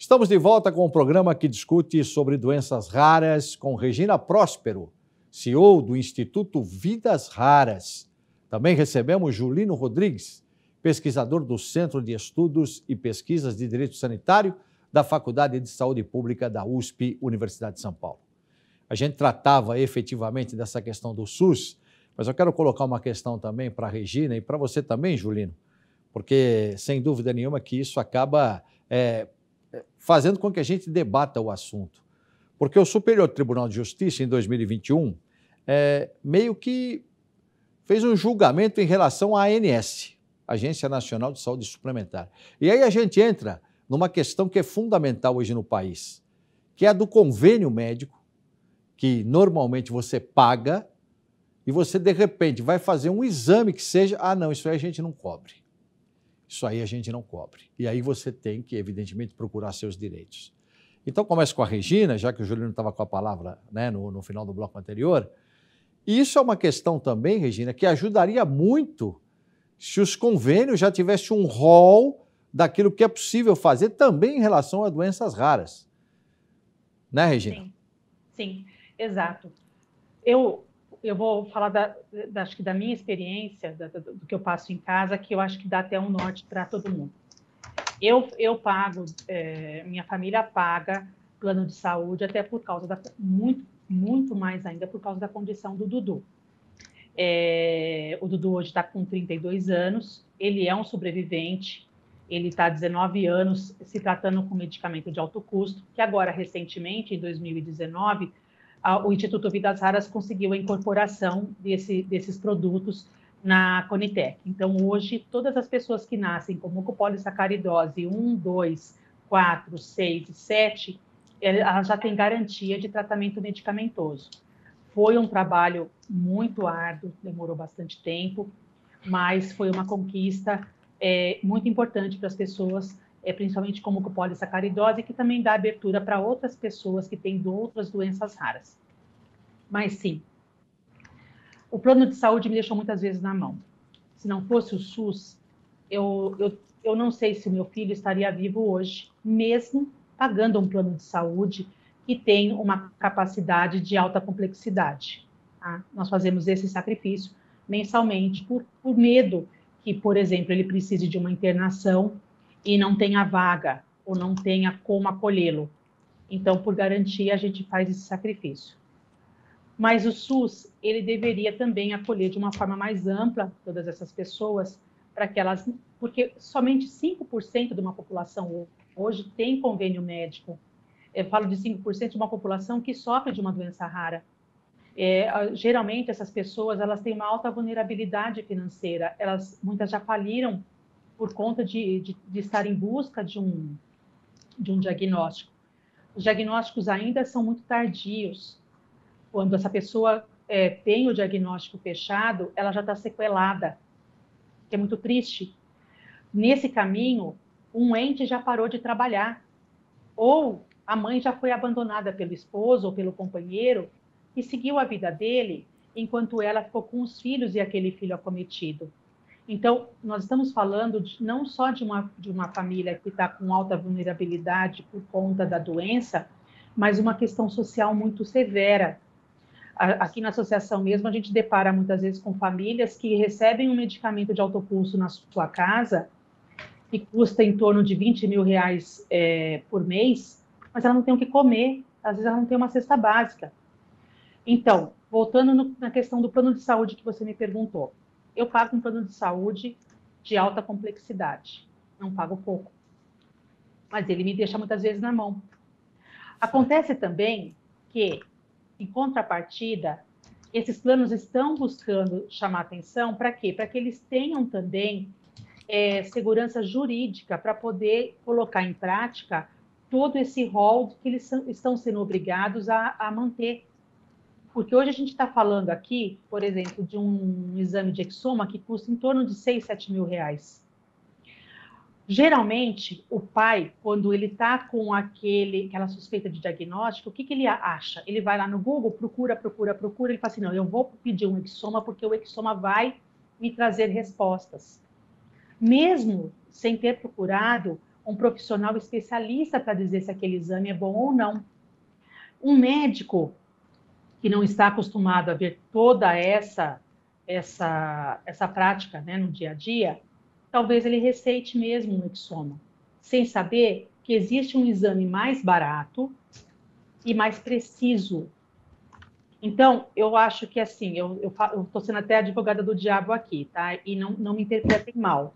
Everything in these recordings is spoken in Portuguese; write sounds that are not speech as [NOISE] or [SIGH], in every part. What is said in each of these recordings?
Estamos de volta com o um programa que discute sobre doenças raras com Regina Próspero, CEO do Instituto Vidas Raras. Também recebemos Julino Rodrigues, pesquisador do Centro de Estudos e Pesquisas de Direito Sanitário da Faculdade de Saúde Pública da USP, Universidade de São Paulo. A gente tratava efetivamente dessa questão do SUS, mas eu quero colocar uma questão também para a Regina e para você também, Julino, porque sem dúvida nenhuma que isso acaba é, fazendo com que a gente debata o assunto. Porque o Superior Tribunal de Justiça, em 2021, é, meio que fez um julgamento em relação à ANS, Agência Nacional de Saúde Suplementar. E aí a gente entra numa questão que é fundamental hoje no país, que é a do convênio médico, que normalmente você paga e você, de repente, vai fazer um exame que seja, ah, não, isso aí a gente não cobre. Isso aí a gente não cobre. E aí você tem que, evidentemente, procurar seus direitos. Então, começa com a Regina, já que o Juliano estava com a palavra né, no, no final do bloco anterior. E isso é uma questão também, Regina, que ajudaria muito se os convênios já tivessem um rol daquilo que é possível fazer também em relação a doenças raras. Né, Regina? Sim, sim, exato. Eu, eu vou falar da, da, acho que da minha experiência, da, do que eu passo em casa, que eu acho que dá até um norte para todo mundo. Eu, eu pago, é, minha família paga plano de saúde até por causa da muito muito mais ainda por causa da condição do Dudu. É, o Dudu hoje está com 32 anos, ele é um sobrevivente, ele está 19 anos se tratando com medicamento de alto custo, que agora, recentemente, em 2019, o Instituto Vidas Raras conseguiu a incorporação desse, desses produtos na Conitec. Então, hoje, todas as pessoas que nascem com mucopolissacaridose 1, 2, 4, 6 e 7, ela já tem garantia de tratamento medicamentoso. Foi um trabalho muito árduo, demorou bastante tempo, mas foi uma conquista é, muito importante para as pessoas é, principalmente como mucopolissacaridose, que também dá abertura para outras pessoas que têm outras doenças raras. Mas sim, o plano de saúde me deixou muitas vezes na mão. Se não fosse o SUS, eu, eu, eu não sei se o meu filho estaria vivo hoje, mesmo pagando um plano de saúde que tem uma capacidade de alta complexidade. Tá? Nós fazemos esse sacrifício mensalmente por, por medo que, por exemplo, ele precise de uma internação e não tenha vaga ou não tenha como acolhê-lo. Então, por garantia, a gente faz esse sacrifício. Mas o SUS, ele deveria também acolher de uma forma mais ampla todas essas pessoas, para que elas, porque somente 5% de uma população hoje tem convênio médico. Eu falo de 5% de uma população que sofre de uma doença rara. É, geralmente essas pessoas elas têm uma alta vulnerabilidade financeira, elas muitas já faliram por conta de, de, de estar em busca de um, de um diagnóstico. Os diagnósticos ainda são muito tardios. Quando essa pessoa é, tem o diagnóstico fechado, ela já está sequelada, que é muito triste. Nesse caminho, um ente já parou de trabalhar, ou a mãe já foi abandonada pelo esposo ou pelo companheiro e seguiu a vida dele enquanto ela ficou com os filhos e aquele filho acometido. Então, nós estamos falando de, não só de uma, de uma família que está com alta vulnerabilidade por conta da doença, mas uma questão social muito severa. Aqui na associação mesmo, a gente depara muitas vezes com famílias que recebem um medicamento de alto pulso na sua casa, que custa em torno de 20 mil reais é, por mês, mas ela não tem o que comer, às vezes ela não tem uma cesta básica. Então, voltando no, na questão do plano de saúde que você me perguntou, eu pago um plano de saúde de alta complexidade, não pago pouco. Mas ele me deixa muitas vezes na mão. Acontece também que, em contrapartida, esses planos estão buscando chamar atenção para quê? Para que eles tenham também é, segurança jurídica para poder colocar em prática todo esse rol que eles são, estão sendo obrigados a, a manter. Porque hoje a gente está falando aqui, por exemplo, de um exame de exoma que custa em torno de 6, 7 mil reais. Geralmente, o pai, quando ele está com aquele, aquela suspeita de diagnóstico, o que, que ele acha? Ele vai lá no Google, procura, procura, procura, ele fala assim, não, eu vou pedir um exoma porque o exoma vai me trazer respostas. Mesmo sem ter procurado um profissional especialista para dizer se aquele exame é bom ou não. Um médico que não está acostumado a ver toda essa essa essa prática, né, no dia a dia, talvez ele receite mesmo um exoma, sem saber que existe um exame mais barato e mais preciso. Então, eu acho que assim, eu estou sendo até advogada do diabo aqui, tá? E não, não me interpretem mal.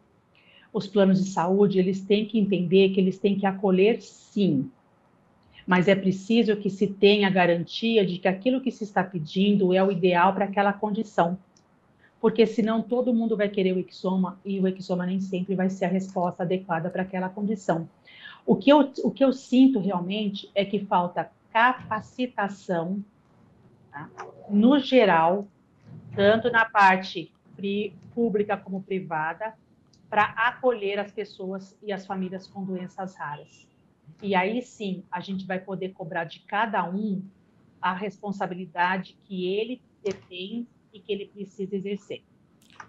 Os planos de saúde, eles têm que entender que eles têm que acolher sim, mas é preciso que se tenha garantia de que aquilo que se está pedindo é o ideal para aquela condição. Porque senão todo mundo vai querer o exoma e o exoma nem sempre vai ser a resposta adequada para aquela condição. O que, eu, o que eu sinto realmente é que falta capacitação, tá? no geral, tanto na parte pública como privada, para acolher as pessoas e as famílias com doenças raras. E aí sim, a gente vai poder cobrar de cada um a responsabilidade que ele tem e que ele precisa exercer.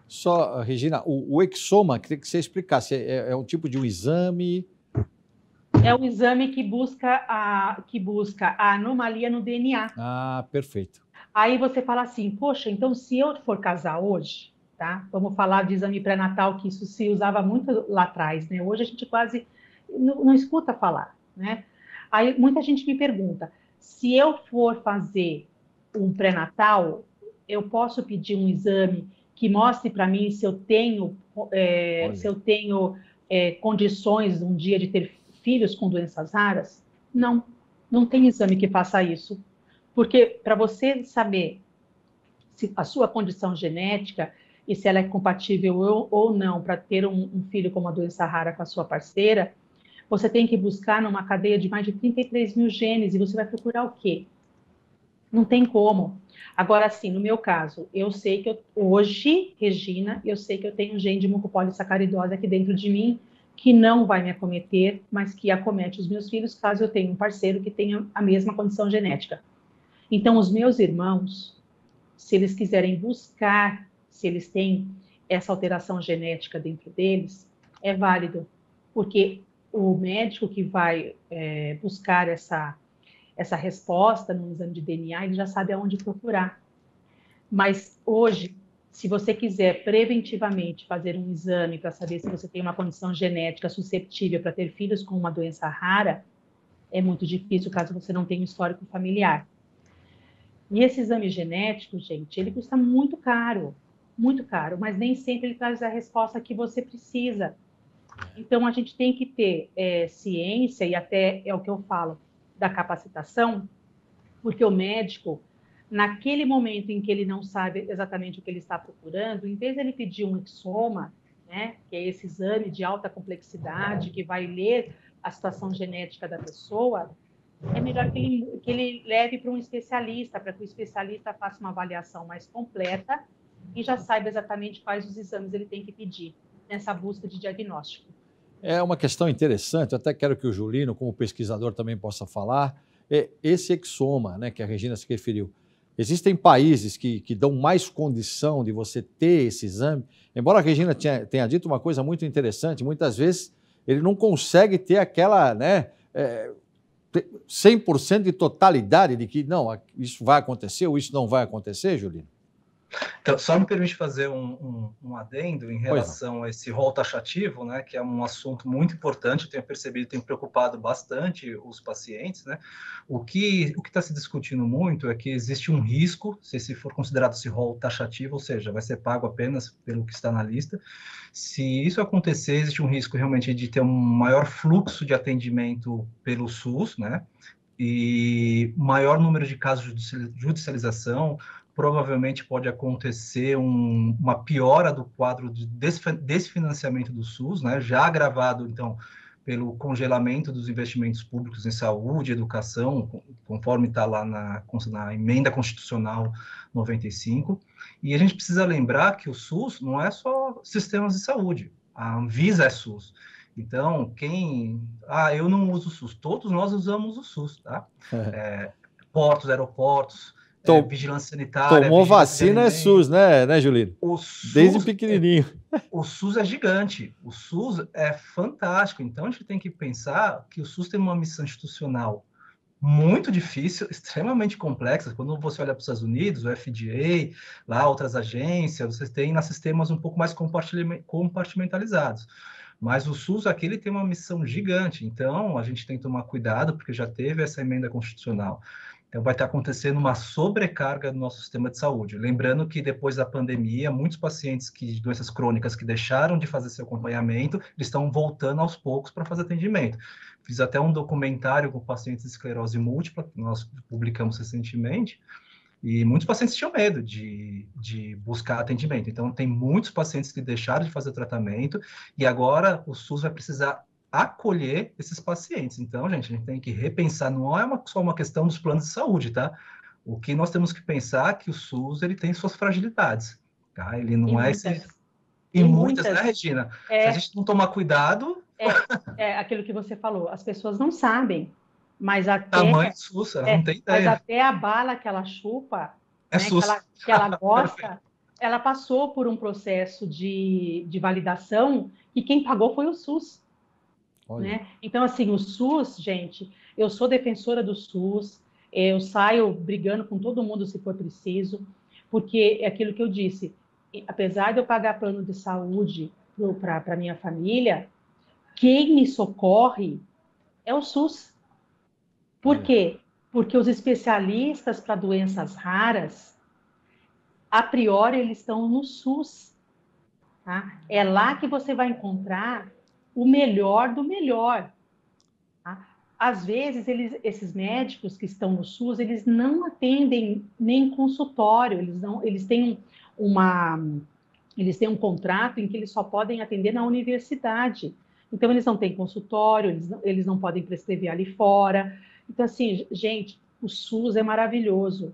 Só, Regina, o, o exoma, queria que você explicasse, é, é um tipo de um exame? É um exame que busca a, que busca a anomalia no DNA. Ah, perfeito. Aí você fala assim, poxa, então se eu for casar hoje, tá? Vamos falar de exame pré-natal, que isso se usava muito lá atrás, né? Hoje a gente quase não, não escuta falar né? Aí muita gente me pergunta: se eu for fazer um pré-natal, eu posso pedir um exame que mostre para mim se eu tenho, é, se eu tenho é, condições um dia de ter filhos com doenças raras? Não, não tem exame que faça isso. Porque para você saber se a sua condição genética e se ela é compatível ou, ou não para ter um, um filho com uma doença rara com a sua parceira, você tem que buscar numa cadeia de mais de 33 mil genes e você vai procurar o quê? Não tem como. Agora, sim, no meu caso, eu sei que eu, hoje, Regina, eu sei que eu tenho um gene de mucopolissacaridose aqui dentro de mim que não vai me acometer, mas que acomete os meus filhos caso eu tenha um parceiro que tenha a mesma condição genética. Então, os meus irmãos, se eles quiserem buscar se eles têm essa alteração genética dentro deles, é válido, porque o médico que vai é, buscar essa, essa resposta no exame de DNA, ele já sabe aonde procurar. Mas hoje, se você quiser preventivamente fazer um exame para saber se você tem uma condição genética susceptível para ter filhos com uma doença rara, é muito difícil caso você não tenha um histórico familiar. E esse exame genético, gente, ele custa muito caro, muito caro, mas nem sempre ele traz a resposta que você precisa. Então, a gente tem que ter é, ciência, e até é o que eu falo, da capacitação, porque o médico, naquele momento em que ele não sabe exatamente o que ele está procurando, em vez de ele pedir um exoma, né, que é esse exame de alta complexidade, que vai ler a situação genética da pessoa, é melhor que ele, que ele leve para um especialista, para que o especialista faça uma avaliação mais completa e já saiba exatamente quais os exames ele tem que pedir nessa busca de diagnóstico. É uma questão interessante, até quero que o Julino, como pesquisador, também possa falar. É esse exoma, né, que a Regina se referiu. Existem países que, que dão mais condição de você ter esse exame. Embora a Regina tenha, tenha dito uma coisa muito interessante, muitas vezes ele não consegue ter aquela né, é, 100% de totalidade de que não, isso vai acontecer ou isso não vai acontecer, Julino. Então, só me permite fazer um, um, um adendo em relação a esse rol taxativo, né, que é um assunto muito importante, eu tenho percebido, tem preocupado bastante os pacientes, né, o que o está se discutindo muito é que existe um risco, se esse for considerado esse rol taxativo, ou seja, vai ser pago apenas pelo que está na lista, se isso acontecer, existe um risco realmente de ter um maior fluxo de atendimento pelo SUS, né, e maior número de casos de judicialização, provavelmente pode acontecer um, uma piora do quadro de desfinanciamento do SUS, né, já agravado, então, pelo congelamento dos investimentos públicos em saúde, educação, conforme está lá na, na, emenda constitucional 95. E a gente precisa lembrar que o SUS não é só sistemas de saúde, a Anvisa é SUS. Então, quem. Ah, eu não uso o SUS. Todos nós usamos o SUS, tá? [LAUGHS] É, portos, aeroportos, é, vigilância sanitária. Tomou vacina é SUS, né, né, Julino? O SUS, Desde pequenininho. É, o SUS é gigante. O SUS é fantástico. Então a gente tem que pensar que o SUS tem uma missão institucional muito difícil, extremamente complexa. Quando você olha para os Estados Unidos, o FDA, lá outras agências, você tem nas sistemas um pouco mais compartimentalizados. Mas o SUS aqui ele tem uma missão gigante, então a gente tem que tomar cuidado, porque já teve essa emenda constitucional. Então, vai estar acontecendo uma sobrecarga no nosso sistema de saúde. Lembrando que depois da pandemia, muitos pacientes que, de doenças crônicas que deixaram de fazer seu acompanhamento, eles estão voltando aos poucos para fazer atendimento. Fiz até um documentário com pacientes de esclerose múltipla, que nós publicamos recentemente, e muitos pacientes tinham medo de, de buscar atendimento. Então, tem muitos pacientes que deixaram de fazer tratamento e agora o SUS vai precisar acolher esses pacientes. Então, gente, a gente tem que repensar, não é uma, só uma questão dos planos de saúde, tá? O que nós temos que pensar é que o SUS ele tem suas fragilidades, tá? Ele não e é muitas. esse... E, e muitas, muitas, né, Regina? É... Se a gente não tomar cuidado... É, é aquilo que você falou, as pessoas não sabem mas até. Tamanho SUS, ela é, não tem ideia. Mas até a bala que ela chupa, é né, que, ela, que ela [LAUGHS] gosta, ela passou por um processo de, de validação e quem pagou foi o SUS. Né? Então, assim, o SUS, gente, eu sou defensora do SUS, eu saio brigando com todo mundo se for preciso, porque é aquilo que eu disse, apesar de eu pagar plano de saúde para a minha família, quem me socorre é o SUS. Por quê? Porque os especialistas para doenças raras, a priori, eles estão no SUS. Tá? É lá que você vai encontrar o melhor do melhor. Tá? Às vezes, eles, esses médicos que estão no SUS, eles não atendem nem consultório, eles, não, eles têm uma eles têm um contrato em que eles só podem atender na universidade. Então, eles não têm consultório, eles não, eles não podem prescrever ali fora. Então, assim, gente, o SUS é maravilhoso.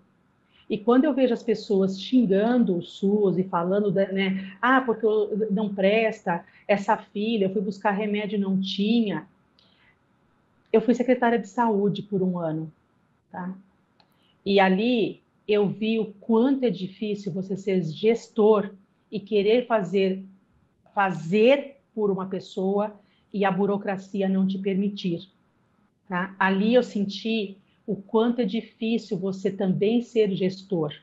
E quando eu vejo as pessoas xingando o SUS e falando, né, ah, porque não presta, essa filha, eu fui buscar remédio e não tinha. Eu fui secretária de saúde por um ano, tá? E ali eu vi o quanto é difícil você ser gestor e querer fazer fazer por uma pessoa e a burocracia não te permitir. Tá? Ali eu senti o quanto é difícil você também ser gestor.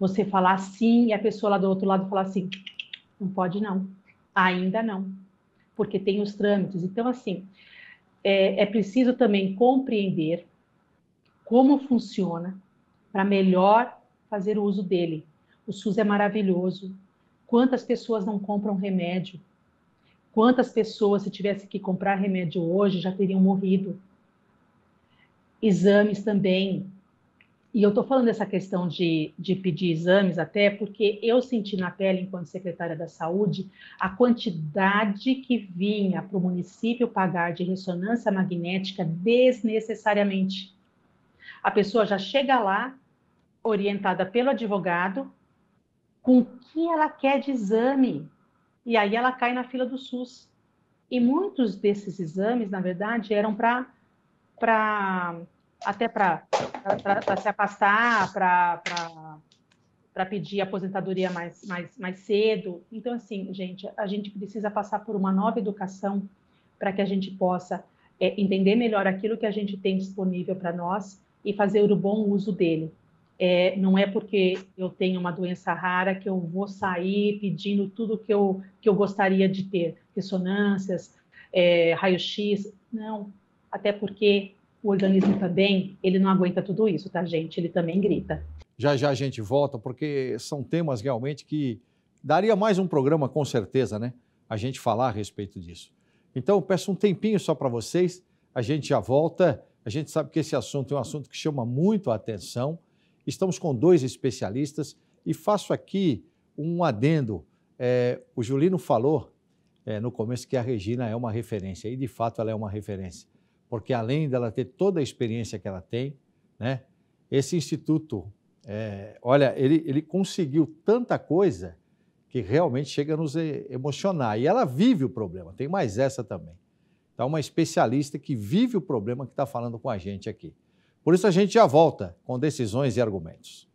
Você falar sim e a pessoa lá do outro lado falar assim: não pode não, ainda não, porque tem os trâmites. Então, assim, é, é preciso também compreender como funciona para melhor fazer o uso dele. O SUS é maravilhoso. Quantas pessoas não compram remédio? Quantas pessoas, se tivesse que comprar remédio hoje, já teriam morrido? Exames também. E eu estou falando dessa questão de, de pedir exames até porque eu senti na pele, enquanto secretária da Saúde, a quantidade que vinha para o município pagar de ressonância magnética desnecessariamente. A pessoa já chega lá, orientada pelo advogado, com o que ela quer de exame. E aí ela cai na fila do SUS. E muitos desses exames, na verdade, eram para para até para se afastar, para pedir aposentadoria mais, mais, mais cedo. Então, assim, gente, a gente precisa passar por uma nova educação para que a gente possa é, entender melhor aquilo que a gente tem disponível para nós e fazer o bom uso dele. É, não é porque eu tenho uma doença rara que eu vou sair pedindo tudo que eu, que eu gostaria de ter, ressonâncias, é, raio-x. Não, até porque o organismo também, ele não aguenta tudo isso, tá, gente? Ele também grita. Já já a gente volta, porque são temas realmente que daria mais um programa, com certeza, né? A gente falar a respeito disso. Então, peço um tempinho só para vocês, a gente já volta. A gente sabe que esse assunto é um assunto que chama muito a atenção. Estamos com dois especialistas e faço aqui um adendo. É, o Julino falou é, no começo que a Regina é uma referência, e de fato ela é uma referência porque além dela ter toda a experiência que ela tem, né, esse instituto, é, olha, ele, ele conseguiu tanta coisa que realmente chega a nos emocionar. E ela vive o problema, tem mais essa também. Então, uma especialista que vive o problema que está falando com a gente aqui. Por isso a gente já volta com decisões e argumentos.